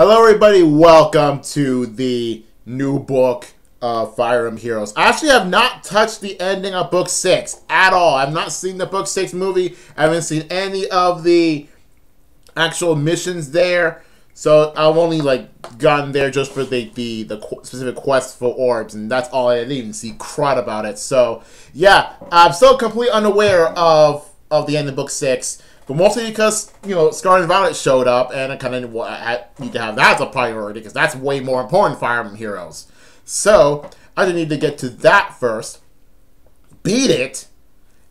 Hello, everybody. Welcome to the new book of Fire Heroes. I actually have not touched the ending of Book 6 at all. I've not seen the Book 6 movie. I haven't seen any of the actual missions there. So I've only like gotten there just for the the, the specific quest for orbs, and that's all. I didn't even see crud about it. So yeah, I'm still completely unaware of of the end of book six, but mostly because you know Scarlet and Violet showed up, and I kind of need to have that as a priority because that's way more important Fire Emblem Heroes. So I just need to get to that first, beat it,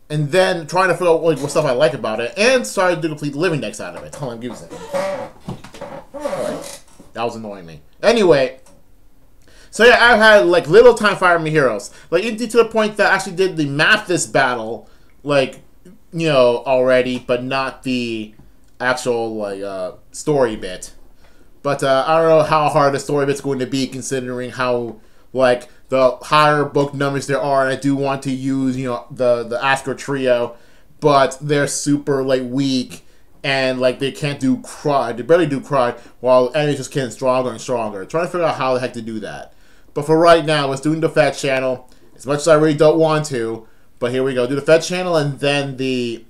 and then trying to figure out like, what stuff I like about it, and start to complete living decks out of it. Hold on, give me a second. That was annoying me. Anyway, so yeah, I've had like little time Fire Emblem Heroes. Like into to the point that I actually did the Mathis battle, like you know already, but not the actual like uh, story bit. But uh, I don't know how hard the story bit's going to be, considering how like the higher book numbers there are, and I do want to use you know the the Askr trio, but they're super like weak and like they can't do crud. They barely do crud, while enemies just getting stronger and stronger. Trying to figure out how the heck to do that. But for right now, let's do the Feh channel. As much as I really don't want to, but here we go. Do the Feh channel and then the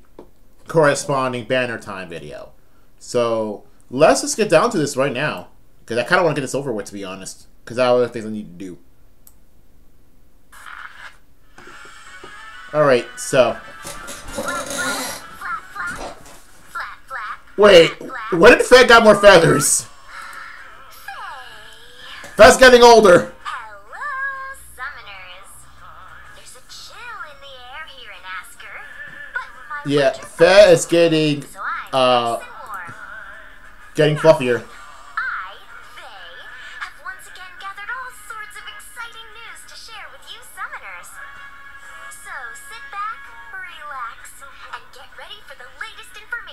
corresponding banner time video. So let's just get down to this right now. Because I kind of want to get this over with, to be honest. Because I have other things I need to do. Alright, so Wait, when did Feh got more feathers? Feh's getting older.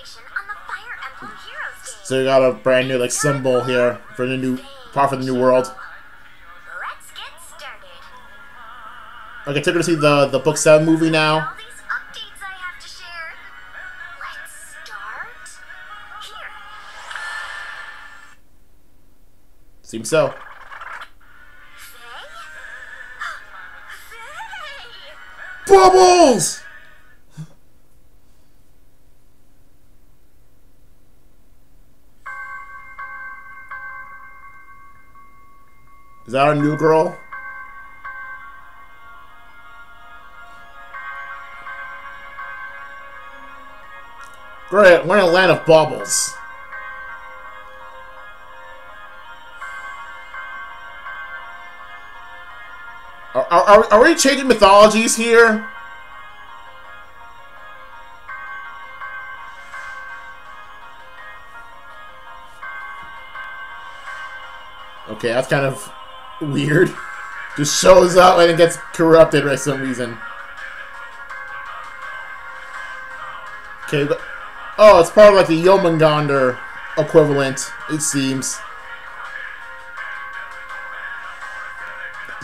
Information on the Fire Emblem Heroes game. So we got a brand new like symbol here for the new part for the new world. Let's get started. Okay, took her to see the the book seven movie now. Seems so. Bubbles. Is that our new girl? Great, we're in a land of bubbles. Are, are, are we changing mythologies here? Okay, that's kind of weird. Just shows up and it gets corrupted for some reason. Okay, but, oh, it's part of like the Jörmungandr equivalent, it seems.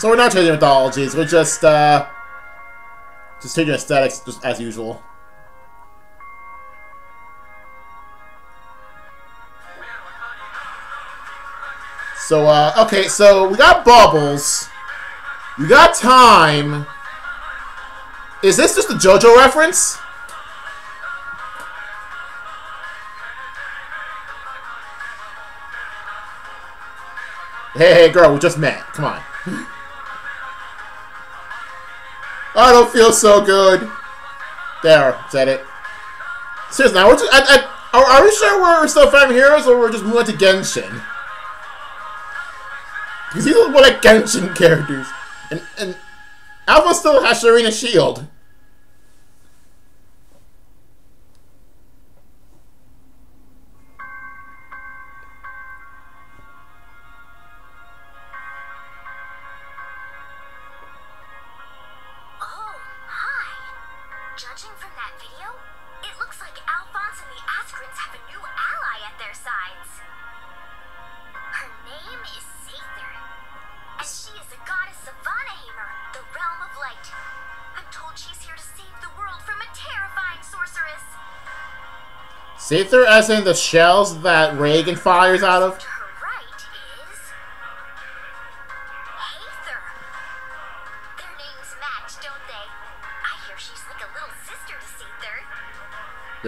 So we're not changing mythologies, we're just, uh, just changing aesthetics just as usual. So, uh, okay, so we got bubbles. We got time. Is this just a JoJo reference? Hey, hey, girl, we just met. Come on. I don't feel so good. There, said it. Seriously, now just, I, I, are, are we sure we're still Fire Heroes or we're just moving to Genshin? Because these are more like Genshin characters. And, and Alpha still has Sharena's shield. Judging from that video, it looks like Alfonse and the Askrans have a new ally at their sides. Her name is Seiðr, and she is a goddess of Vanaheimr, the realm of light. I'm told she's here to save the world from a terrifying sorceress. Sather as in the shells that Reagan fires out of?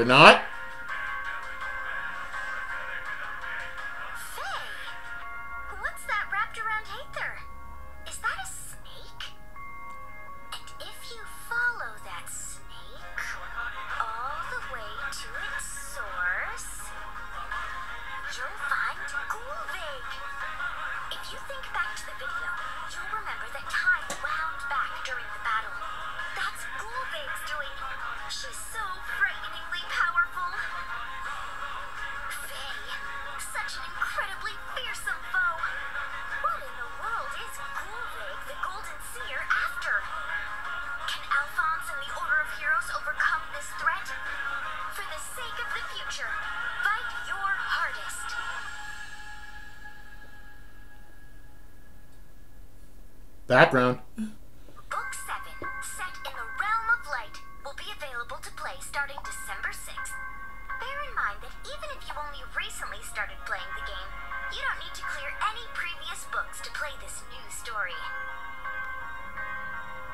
You're not? Background. Book 7, set in the Realm of Light, will be available to play starting December 6th. Bear in mind that even if you only recently started playing the game, you don't need to clear any previous books to play this new story.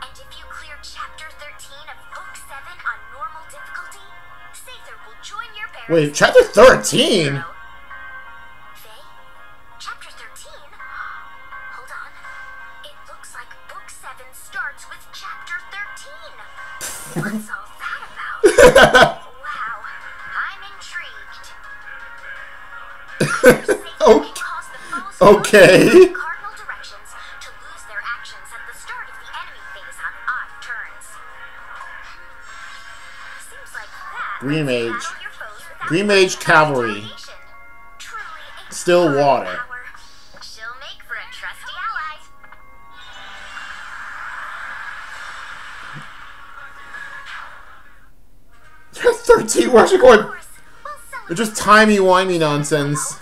And if you clear Chapter 13 of Book 7 on normal difficulty, Seiðr will join your parents. Wait, chapter 13? that Green lets you Mage. battle your foes without Green Mage Cavalry. retaliation. Truly a Still water. power. She'll a trusty 13, where's she going? It's just timey-wimey nonsense.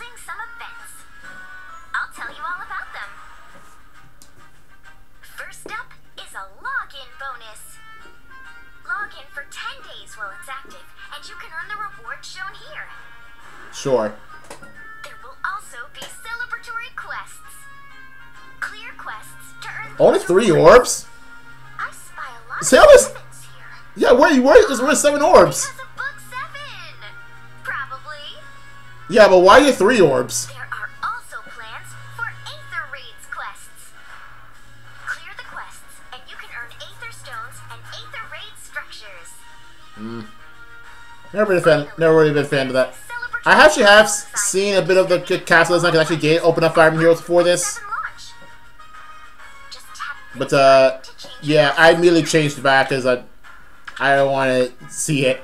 Three orbs? I spy a lot See how this-. Yeah, wait, wait, there's only seven orbs. 7. Probably. Yeah, but why are you three orbs? There are also plans for Aether Raids quests. Clear the quests, and you can earn Aether Stones and Aether Raid structures. Hmm. Never been a fan. Never really been a fan of that. I actually have seen a bit of the castle design I actually did open up Fire Emblem Heroes for this. But uh, yeah, I immediately changed back because I, I don't want to see it.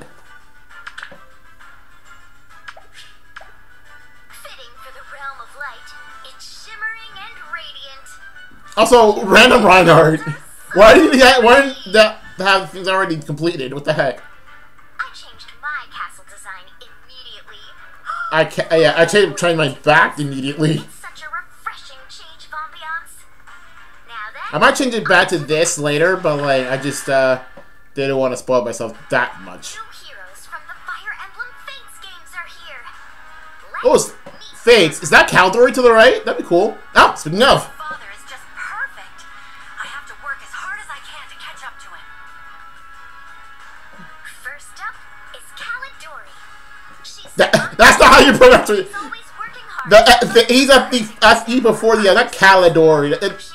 Fitting for the realm of light, it's shimmering and radiant. Also, random Reinhardt. Why didn't that? Why didn't that have things already completed? What the heck? I changed my castle design immediately. I ca yeah, I changed, changed my back immediately. I might change it back to this later, but like I just uh didn't want to spoil myself that much. new heroes from the Fire Emblem Fates games are here. Oh, it's Fates. Is that Caeldori to the right? That'd be cool. Oh, speaking of. father is just perfect. I have to work as hard as I can to catch up to him. First up is Calidori. She's That, that's not how you pronounce it. She's always working hard. The, uh, the E's at the that's E before the uh, not Calidori. It, She's it's unlike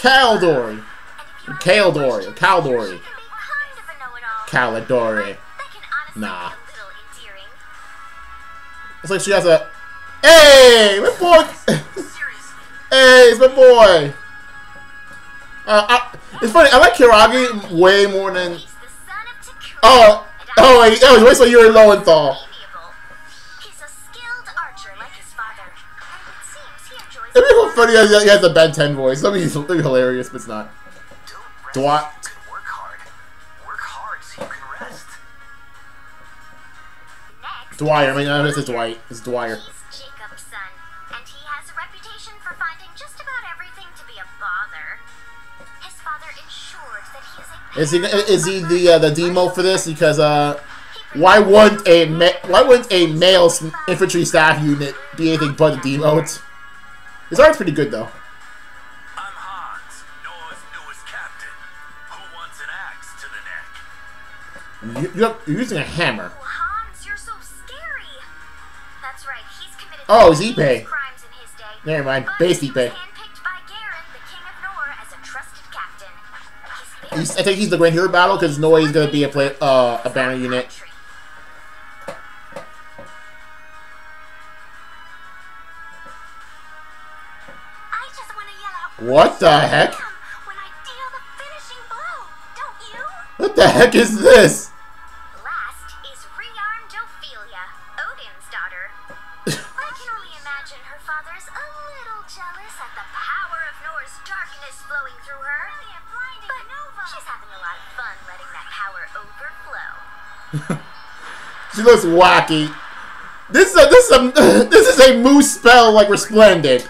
Caeldori. And if you have Caeldori. Caeldori. She can be kind of a know-it-all. Calidori. That can honestly Nah. be a little endearing. It's like she has a. Hey, my boy. Hey, it's my boy. Uh, I, it's funny. I like Kiragi way more than. He's the son of Takumi. Oh, oh, wait, oh, wait so you're Lowenthal. It'd be funny. He has, a Ben 10 voice. That'd be, that'd be hilarious, but it's not. Don't I- rest. You can work hard. Work hard so you can rest. Next, Dwyer. I mean, no, this is Dwight. It's Dwyer. He's Jakob's son, and he has a reputation for finding just about everything to be a bother. His father ensured that he is a Is he is he the uh, the demo for this? Because uh, why wouldn't a why wouldn't a male infantry staff unit be anything but a demo? His art's pretty good, though. I'm Hans, Nohr's newest captain. Who wants an axe to the neck? You, are using a hammer. Oh, Hans, you're so scary. That's right, he's committed oh, crimes in his day. Never mind, base Ipe. I think he's the Grand Hero battle because Noah is going to be a play, uh, a banner unit. What the heck? What the heck is this? Last is rearmed Ophelia, Odin's daughter. I can only imagine her father's a little jealous at the power of Nohr's darkness flowing through her. But she's having a lot of fun letting that power overflow. She looks wacky. This is a this is a this is a Múspell like resplendent.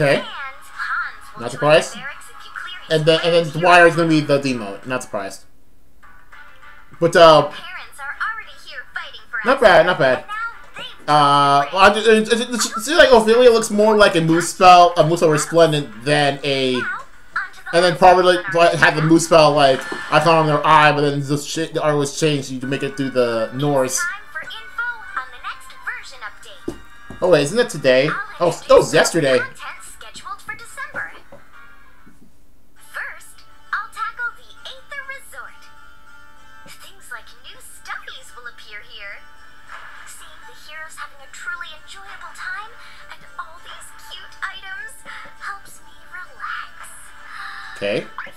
Okay. And Hans will Not surprised. your barracks if you clear his And then and then Dwyer's gonna be the demo. Not surprised. But uh, Parents are already here fighting for Not bad, not bad. And now they've uh, well, I just- it, it, it, it seems like Ophelia looks more like a Múspell, a Múspell resplendent than a. Now, onto the And then probably one on our like, had the Múspell like icon on their eye, but then the, art was changed. You can make it through the Norse. Time for info on the next version update. Oh wait, isn't it today? Oh, oh, yesterday. Okay. Faye.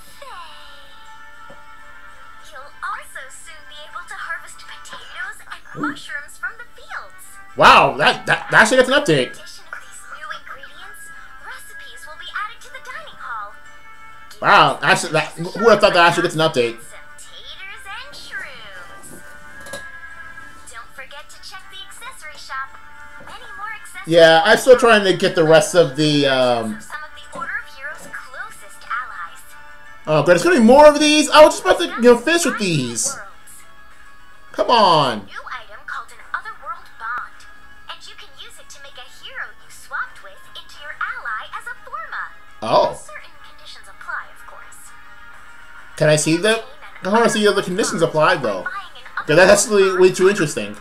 You'll also soon be able to harvest potatoes and mushrooms from the fields. Wow, that that, that actually gets an update. In addition to these new ingredients, recipes will be added to the dining hall. Wow, actually, that who would have thought that actually gets an update? Some taters and shrooms. Don't forget to check the accessory shop. Many more accessories. Yeah, I'm still trying to get the rest of the. um... Oh, but there's gonna be more of these. I was just about to you know finish with these. Come on. New item called an Otherworld Bond, and you can use it to make a hero you swapped with into your ally as a forma. Oh, Certain conditions apply, of course. can I see the? I want to see the conditions applied though. Buying an Cause that's actually way too interesting.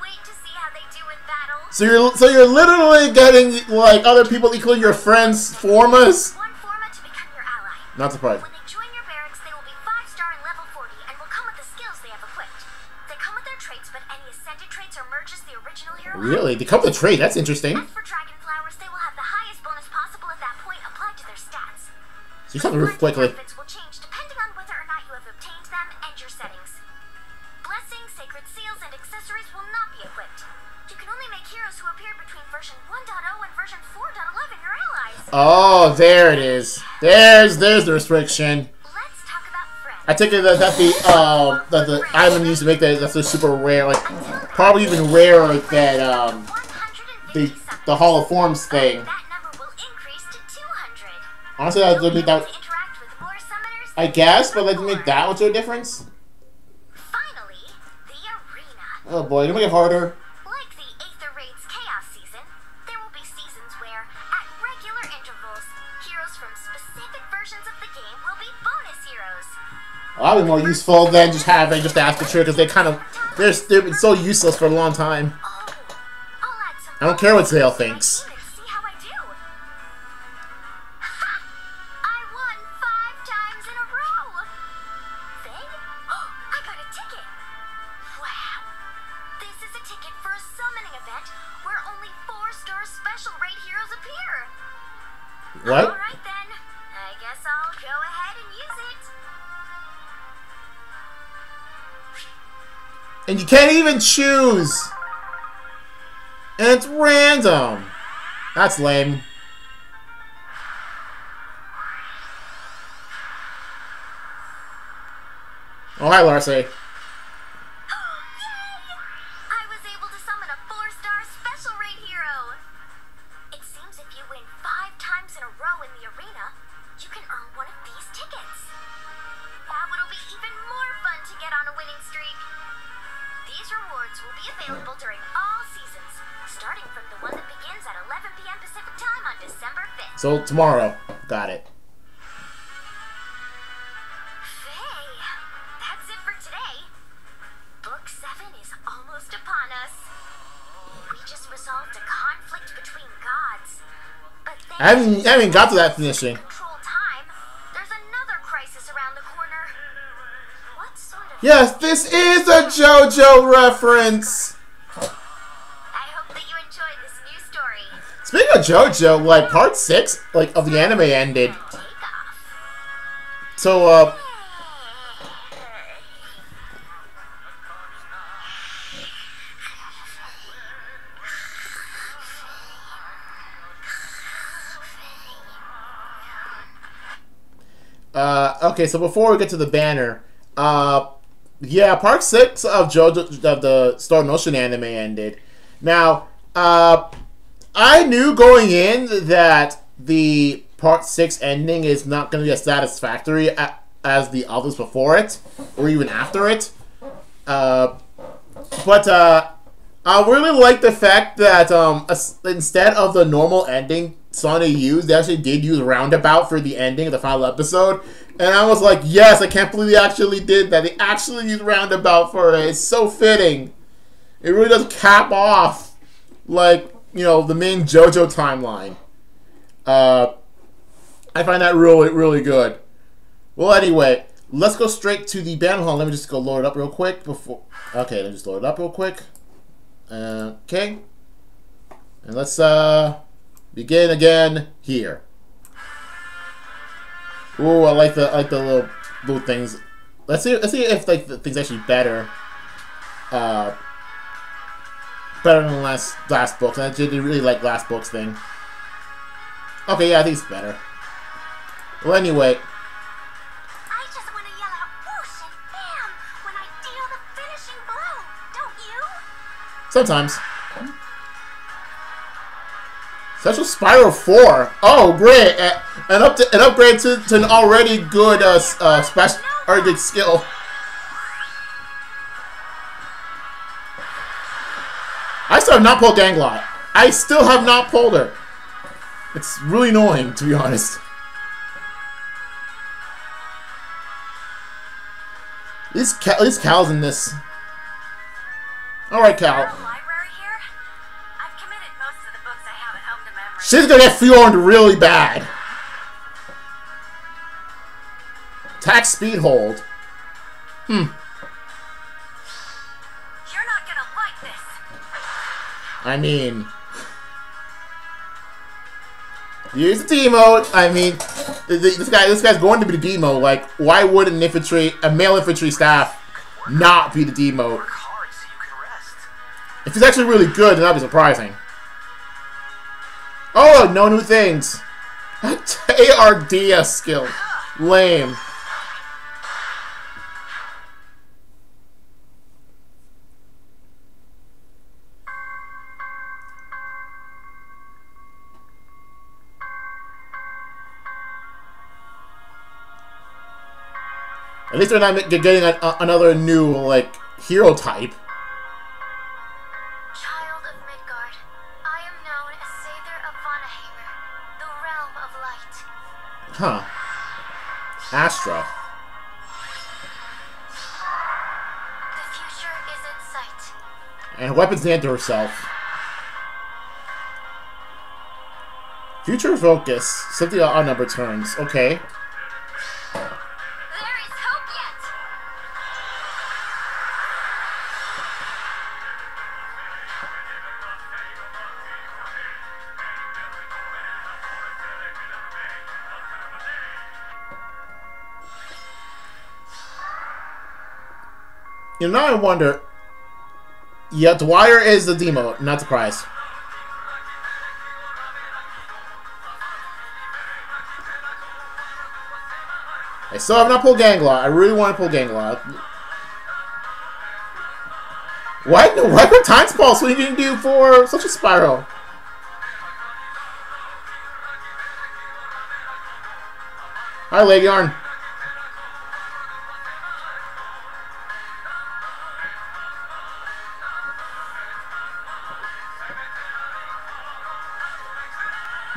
Wait to see how they do in battle. So you're so you're literally getting like other people, including your friends, formas. One forma to become your ally. Not surprised. When they join your barracks, they will be 5 star and level 40 and will come with the skills they have equipped. They come with their traits, but any ascended traits or merges the original hero. Really, they come with a trade. That's interesting. So you just have to move Blending quickly. will change depending on whether or not you have obtained them and your settings. Blessings, sacred seals, and accessories will not be equipped. You can only make heroes who appeared between version 1.0 and version 4.11 your allies. Oh, there it is. There's there's the restriction. Let's talk about friends. I take it that that the um that the item used to make that that's a super rare, like probably even rarer than um the the Hall of Forms thing. Honestly, that You'll would be make that to interact with more summoners I guess, but like make that much of a difference. Finally, the arena. Oh boy, it'll make it harder. Like the Aether Raids Chaos season, there will be seasons where, at regular intervals, heroes from specific versions of the game will be bonus heroes. Well, that'd be more useful than just having just ask a trick because they kind of they're they've been so useless for a long time. Oh, I'll add some I don't care what Zale thinks. What? And, and you can't even choose. And it's random. That's lame. Oh, hi, Larcy. Gods. But thanks I haven't, I haven't got to that finishing. time, there's another crisis around the corner. What sort of Yes, this is a JoJo reference. Speaking of JoJo, like part six, like of the anime ended. So, uh, uh, okay. So before we get to the banner, uh, yeah, part six of JoJo of the Stone Ocean anime ended. Now, uh, I knew going in that the part six ending is not going to be as satisfactory as the others before it, or even after it. Uh, but uh, I really like the fact that um, instead of the normal ending Sony used, they actually did use Roundabout for the ending of the final episode. And I was like, yes, I can't believe they actually did that. They actually used Roundabout for it. It's so fitting. It really does cap off, like, you know, the main JoJo timeline. Uh, I find that really, really good. Well, anyway, let's go straight to the banner hall. Let me just go load it up real quick before. Okay, let me just load it up real quick. Uh, okay, and let's uh begin again here. Ooh, I like the I like the little little things. Let's see. Let's see if like the things actually better. Uh, better than last last book. I did really like last book's thing. Okay, yeah, I think it's better. Well, anyway, I just want to yell out whoosh and bam when I deal the finishing blow, don't you? Sometimes. Special Spiral 4. Oh, great. An, up an upgrade to, to an already good uh, uh, special, already good skill. I still have not pulled Ganglot. I still have not pulled her. It's really annoying, to be honest. At least, Cal, at least Cal's in this. Alright, Cal. The library here? I've committed most of the books I have at home to memory. She's gonna get formed really bad. Attack speed hold. Hmm. I mean, use the D mode. I mean, th- th- this guy, this guy's going to be the D mode. Like, why would an infantry, a male infantry staff, not be the D mode? If he's actually really good, then that'd be surprising. Oh, no new things. ARDS skill. Lame. At least they're not getting a, a- another new, like, hero type. Child of Midgard, I am known as Seiðr of Vanaheimr, the realm of light. Huh. Astra. The future is in sight. And weapons named to herself. Future focus. Simply on number turns. Okay. You now I wonder. Yeah, Dwyer is the demo, not the surprised. I still have not pulled Ganglot. I really want to pull Ganglot. Why, why go Times Pulse? What are you going to do for such a spiral? Hi, Legion.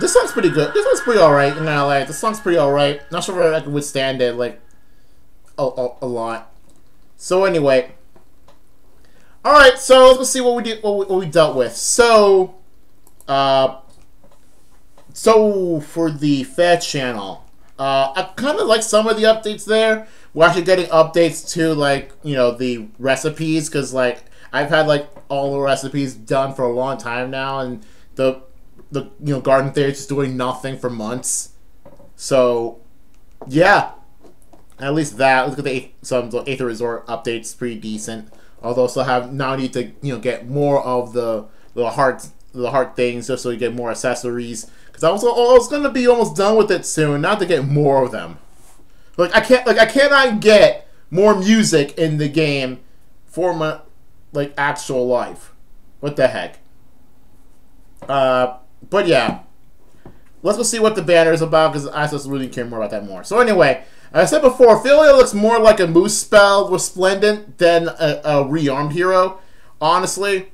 This song's pretty good. This song's pretty alright, you know, like, this song's pretty alright. Not sure if I can withstand it, like, a, a, a lot. So, anyway. Alright, so let's see what we did, what we, what we dealt with. So, uh, so for the Feh channel, uh, I kind of like some of the updates there. We're actually getting updates to, like, you know, the recipes, because, like, I've had, like, all the recipes done for a long time now, and the the you know Garden Theory just doing nothing for months. So, yeah, at least that. Look at the eighth, some the Aether Resort updates, pretty decent. Although still have now need to you know get more of the the heart the heart things just so you get more accessories. Because I was I was gonna be almost done with it soon, not to get more of them. Like I can't like I cannot get more music in the game for my like actual life. What the heck? Uh, but yeah, let's go see what the banner is about because I just really care more about that more. So anyway, as I said before, Ophelia looks more like a Múspell resplendent than a, a rearmed hero. Honestly,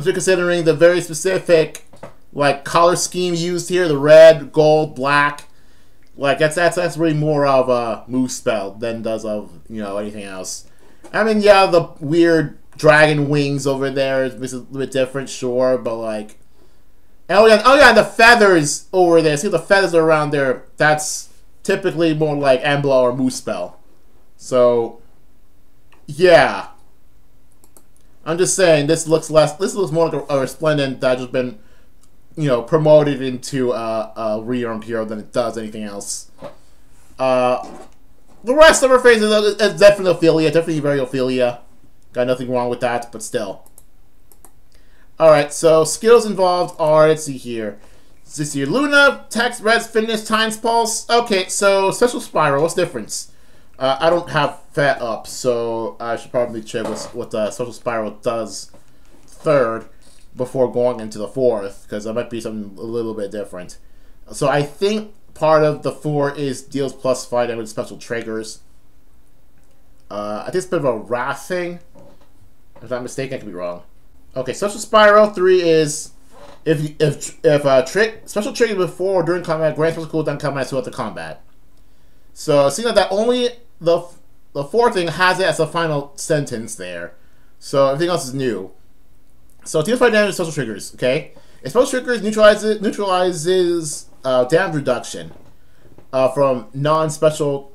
you're considering the very specific like color scheme used here, the red, gold, black. Like that's that's that's really more of a Múspell than does of you know anything else. I mean, yeah, the weird dragon wings over there is a little bit different, sure, but like Oh yeah, oh yeah, the feathers over there. See the feathers around there. That's typically more like Embla or Múspell. So, yeah. I'm just saying this looks less. This looks more like a, a resplendent that just been, you know, promoted into a, a rearmed hero than it does anything else. Uh, the rest of her face is, is definitely Ophelia, definitely very Ophelia. Got nothing wrong with that, but still. Alright, so skills involved are, let's see here. This here, Luna, Text, Res, Fitness, Times Pulse. Okay, so Special Spiral, what's the difference? Uh, I don't have Fat up, so I should probably check what, what the Special Spiral does third before going into the fourth, because that might be something a little bit different. So I think part of the four is deals plus five damage special triggers. Uh, I think it's a bit of a wrath thing. If I'm not mistaken, I could be wrong. Okay, Special Spiral 3 is if if if a trick special trigger before or during combat grants special cooldown combat throughout the combat. So seeing that, that only the the fourth thing has it as a final sentence there. So everything else is new. So deals five damage special triggers, okay? If special triggers neutralizes neutralizes uh, damage reduction uh, from non-special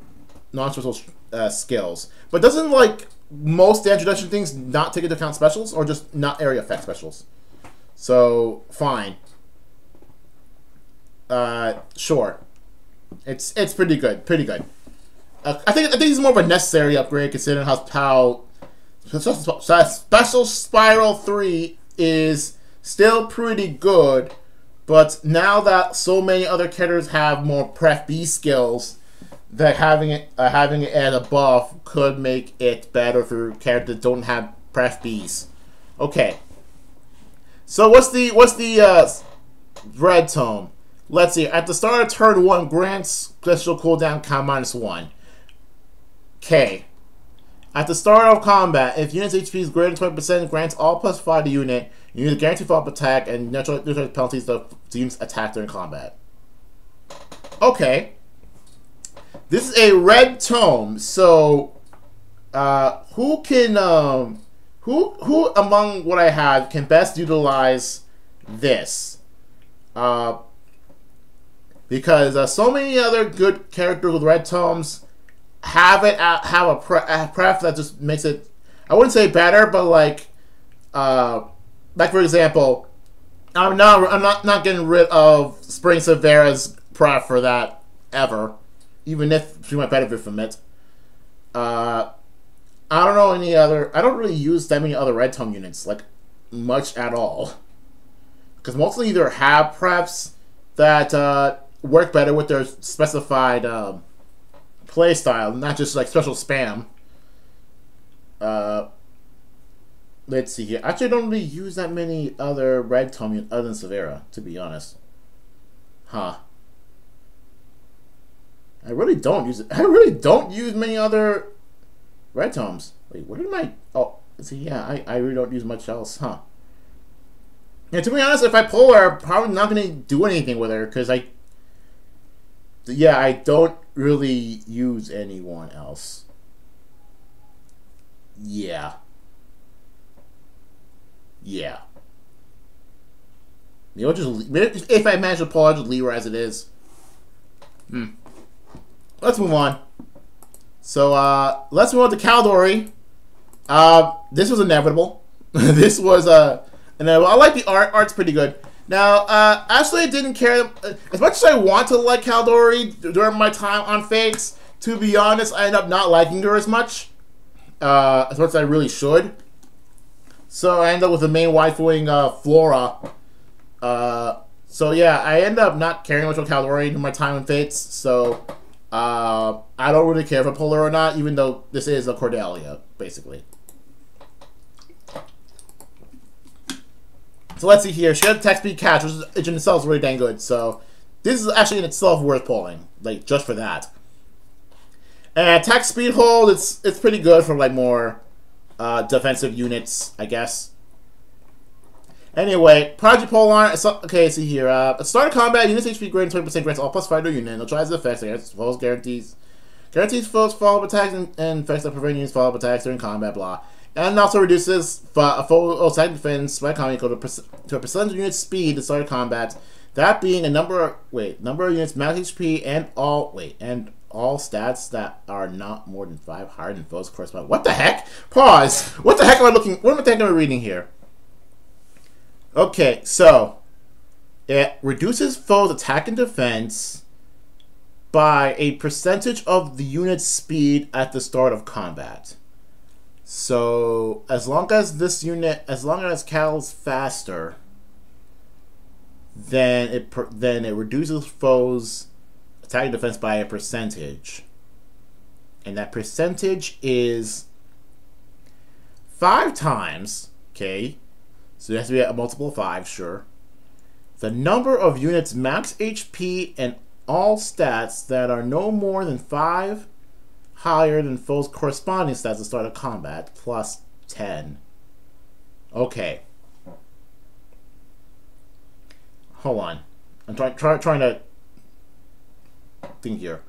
non-special uh, skills. But doesn't like most damage reduction things not take into account specials or just not area effect specials. So fine. Uh, sure. It's it's pretty good, pretty good. Uh, I think I think it's more of a necessary upgrade considering how how Special Spiral Three is still pretty good, but now that so many other characters have more Pref B skills, that having it uh, having it as a buff could make it better for characters don't have Pref Bs. Okay. So what's the what's the uh, red tome? Let's see. At the start of turn one, grants special cooldown count minus one. K. At the start of combat, if unit's HP is greater than 20%, grants all plus 5 to unit. Unit guaranteed follow-up attack and neutral, neutral penalties to teams attack during combat. Okay. This is a red tome, so uh, who can um, who who among what I have can best utilize this? Uh, because uh, so many other good characters with red tomes have it uh, have a, pre- a pref that just makes it I wouldn't say better, but like uh, like for example, I'm not I'm not not getting rid of Spring Severa's pref for that ever even if she might benefit from it. Uh, I don't know any other. I don't really use that many other red tome units, like much at all, because mostly either have preps that uh, work better with their specified um, play style, not just like special spam. Uh, let's see here. Actually, I don't really use that many other red tome other than Severa, to be honest. Huh. I really don't use it. I really don't use many other red tomes. Wait, what did my? Oh, see, yeah, I, I really don't use much else, huh? Yeah, to be honest, if I pull her, I'm probably not gonna do anything with her because I. Yeah, I don't really use anyone else. Yeah. Yeah. Maybe I'll just if I manage to pull, I'll just leave her as it is. Hmm. Let's move on. So uh, let's move on to Caeldori. Uh, this was inevitable. this was uh, and I like the art. Art's pretty good. Now, uh, actually, I didn't care as much as I want to like Caeldori during my time on Fates. To be honest, I end up not liking her as much uh, as much as I really should. So I end up with the main waifuing uh, Flora. Uh, so yeah, I end up not caring much about Caeldori during my time in Fates. So uh, I don't really care if I pull her or not, even though this is a Cordelia, basically. So let's see here. She had attack speed catch, which in itself is really dang good. So this is actually in itself worth pulling, like just for that. And attack speed hold, it's it's pretty good for like more uh, defensive units, I guess. Anyway, Project Polar. Okay, see here. Uh, start combat, units HP greater than 20% grants all plus fighter unit. Neutralize the effects against foes guarantees. Guarantees foes follow-up attacks and, and effects that prevent units follow-up attacks during combat, blah. And also reduces a foe attack defense by combat equal to, to a percentage of unit speed to start combat. That being a number of, wait, number of units, max HP, and all, wait, and all stats that are not more than five higher than foes correspond. What the heck? Pause. What the heck am I looking? What am I thinking? Am I reading here? Okay, so it reduces foes' attack and defense by a percentage of the unit's speed at the start of combat. So as long as this unit, as long as Cal's faster, then it then it reduces foes' attack and defense by a percentage. And that percentage is five times, okay? So it has to be a multiple of five, sure. The number of units max HP and all stats that are no more than five higher than foes' corresponding stats at the start of combat, plus 10. Okay. Hold on. I'm try, try, trying to think here.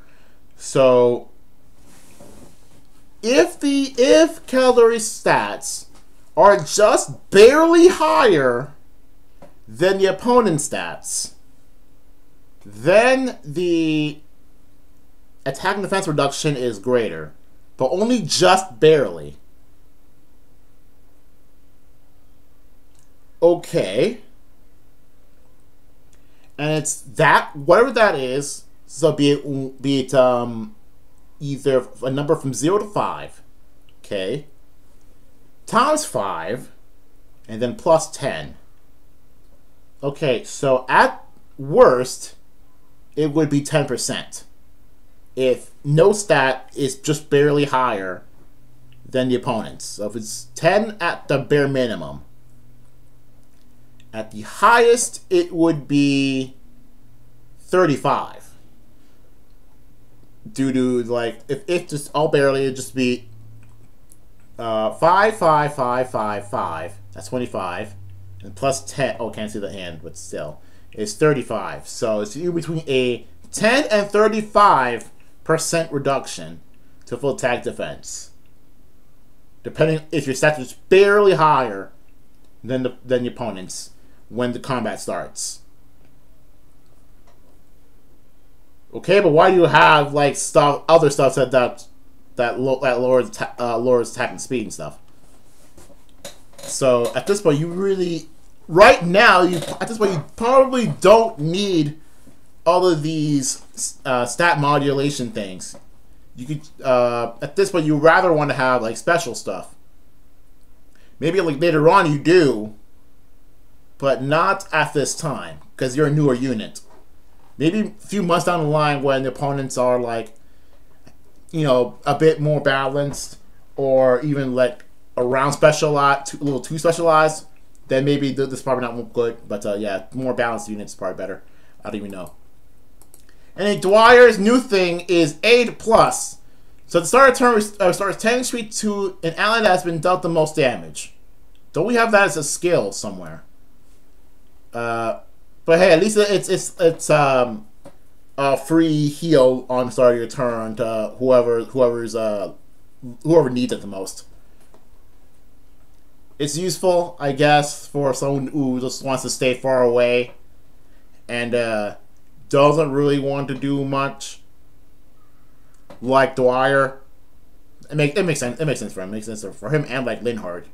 So if the if Caeldori's stats are just barely higher than the opponent's stats, then the attack and defense reduction is greater, but only just barely. Okay. And it's that, whatever that is, so be it be it um, either a number from zero to five, okay, times five, and then plus ten. Okay, so at worst, it would be ten percent. If no stat is just barely higher than the opponent's. So if it's 10 at the bare minimum, at the highest, it would be 35 due to like if if just all barely it'd just be uh five five five five five. That's 25 and plus 10 oh can't see the hand but still. It's 35 so it's between a 10 and 35 percent reduction to full attack defense. Depending if your stats is barely higher than the than the opponent's when the combat starts. Okay, but why do you have like stuff, other stuff that that that, lo that lowers uh, lowers attack and speed and stuff? So at this point, you really, right now, you at this point you probably don't need all of these uh, stat modulation things. You could uh, at this point you rather want to have like special stuff. Maybe like later on you do, but not at this time because you're a newer unit maybe a few months down the line when the opponents are like you know, a bit more balanced, or even like around specialized, a little too specialized, then maybe this is probably not good. But uh, yeah, more balanced units is probably better. I don't even know. And Dwyer's new thing is Aid Plus. So the start of turn uh, starts 10 speed to an ally that has been dealt the most damage. Don't we have that as a skill somewhere? Uh, but hey, at least it's it's it's um a free heal on the start of your turn to whoever whoever's uh whoever needs it the most. It's useful, I guess, for someone who just wants to stay far away and uh, doesn't really want to do much. Like Dwyer, it makes it makes sense. It makes sense for him. It makes sense for him and like Linhardt,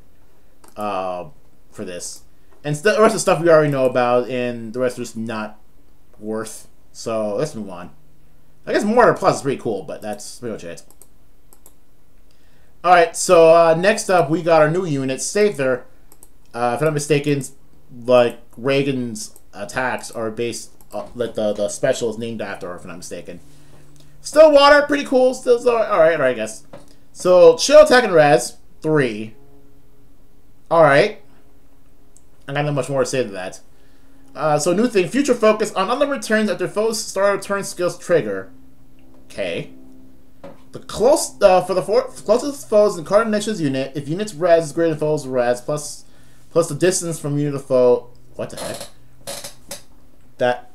uh, for this. And the rest of the stuff we already know about, and the rest is not worth. So let's move on. I guess Mortar Plus is pretty cool, but that's pretty much it. Alright, so uh, next up we got our new unit, Sather. Uh, if I'm not mistaken, like Reagan's attacks are based uh, like the the special is named after her, if I'm not mistaken. Still water, pretty cool. Still alright, alright, I guess. So chill attack and res, three. Alright. I got not much more to say to that. Uh, so new thing, future focus on other returns after foes start of turn skills trigger. Okay. The close uh, for the four, closest foes in card Nexus unit, if unit's res is greater than foes res, plus plus the distance from unit to foe. What the heck? That.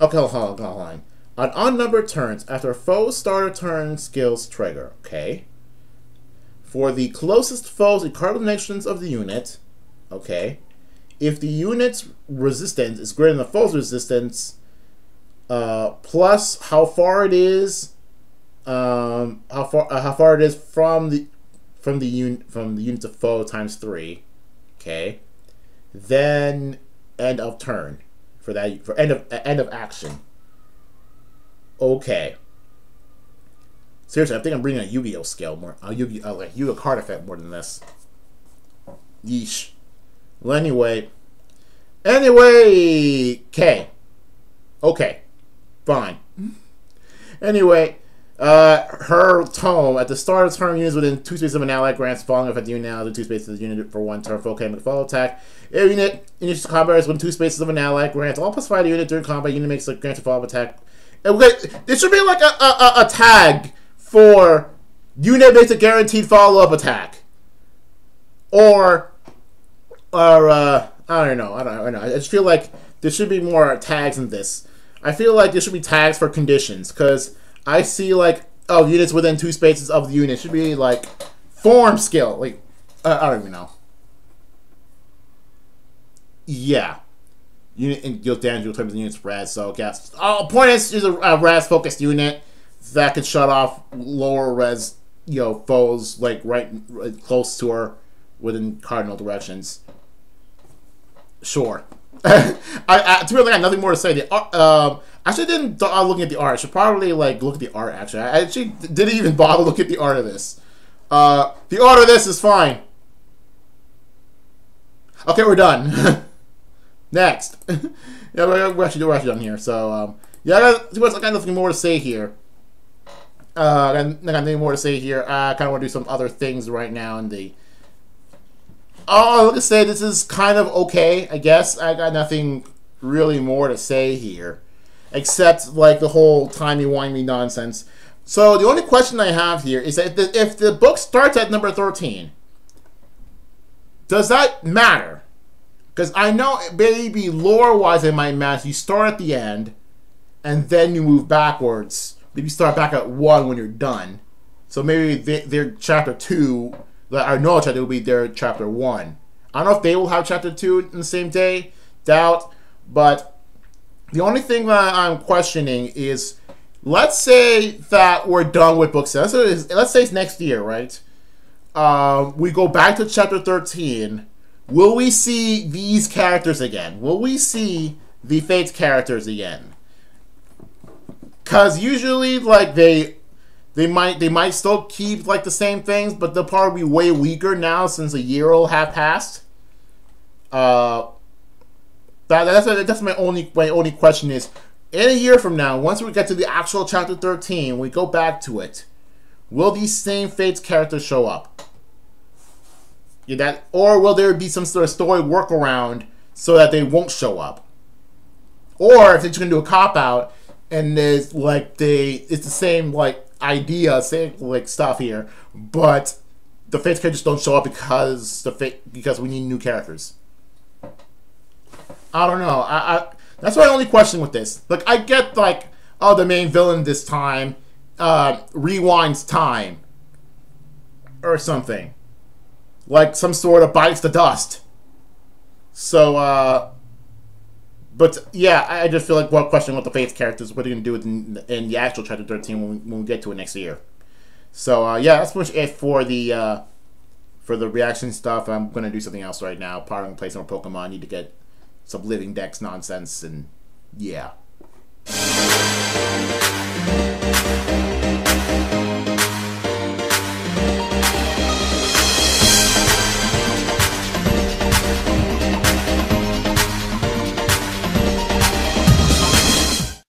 Okay, hold on, hold on. On unnumbered turns, after foe's starter turn skills trigger. Okay. For the closest foes in combinations of the unit. Okay. If the unit's resistance is greater than the foe's resistance, uh, plus how far it is um, how far uh, how far it is from the from the unit from the unit of foe times three. Okay, then end of turn for that for end of uh, end of action. Okay. Seriously, I think I'm bringing a Yu-Gi-Oh scale more, a Yu-Gi-Oh like Yu-Gi-Oh card effect more than this. Yeesh. Well, anyway, anyway, okay, okay, fine. Anyway, uh, her tome at the start of turn units within two spaces of an ally grants falling off at unit now the two spaces of the unit for one turn full can follow attack. If unit initiates combat is within two spaces of an ally grants all plus five to unit during combat unit makes a grants a follow attack. There should be like a, a, a tag for unit makes a guaranteed follow up attack. Or or uh, I don't know. I don't, I don't know. I just feel like there should be more tags in this. I feel like there should be tags for conditions because I see like oh units within two spaces of the unit should be like form skill. Like uh, I don't even know. Yeah. Unit and deals damage in terms of units res. So guess oh point is is a, a res focused unit that can shut off lower res you know foes like right, right close to her within cardinal directions. Sure. I, I, to be honest, I got nothing more to say. The uh, um, I actually didn't uh, looking at the art. I should probably like look at the art. Actually, I actually didn't even bother look at the art of this. Uh, the art of this is fine. Okay, we're done. Next. yeah, we're, we're, actually we're actually done here. So um, yeah, I got, I got nothing more to say here. Uh, I got, I got nothing more to say here. I kind of want to do some other things right now in the Oh, like I say, this is kind of okay, I guess. I got nothing really more to say here. Except, like, the whole timey-wimey nonsense. So, the only question I have here is that if the, if the book starts at number 13, does that matter? Because I know, maybe lore-wise it might matter. You start at the end, and then you move backwards. Maybe you start back at 1 when you're done. So maybe they, they're chapter 2 I know that it will be their chapter one. I don't know if they will have chapter two in the same day. Doubt. But the only thing that I'm questioning is, let's say that we're done with book seven. Let's say, let's say it's next year, right? Uh, we go back to chapter 13. Will we see these characters again? Will we see the Fates characters again? Because usually, like, they they might they might still keep like the same things, but they'll probably be way weaker now since a year will have passed. Uh, that, that's that's my only my only question is in a year from now, once we get to the actual chapter thirteen, we go back to it. will these same Fates characters show up? Yeah, that, or will there be some sort of story workaround so that they won't show up? Or if they're just gonna do a cop out and there's like they, it's the same like idea, same like stuff here, but the Fates characters don't show up because the fate because we need new characters. I don't know. I, I that's my only question with this. Like I get like oh the main villain this time uh, rewinds time or something like some sort of bites the dust. So uh but yeah, I just feel like one question with the Fates characters, what are you gonna do with in, in the actual chapter thirteen when we, when we get to it next year? So uh, yeah, that's pretty much it for the uh, for the reaction stuff. I'm gonna do something else right now. Probably gonna play some Pokemon. Need to get some living dex nonsense and yeah.